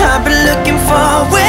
I've been looking for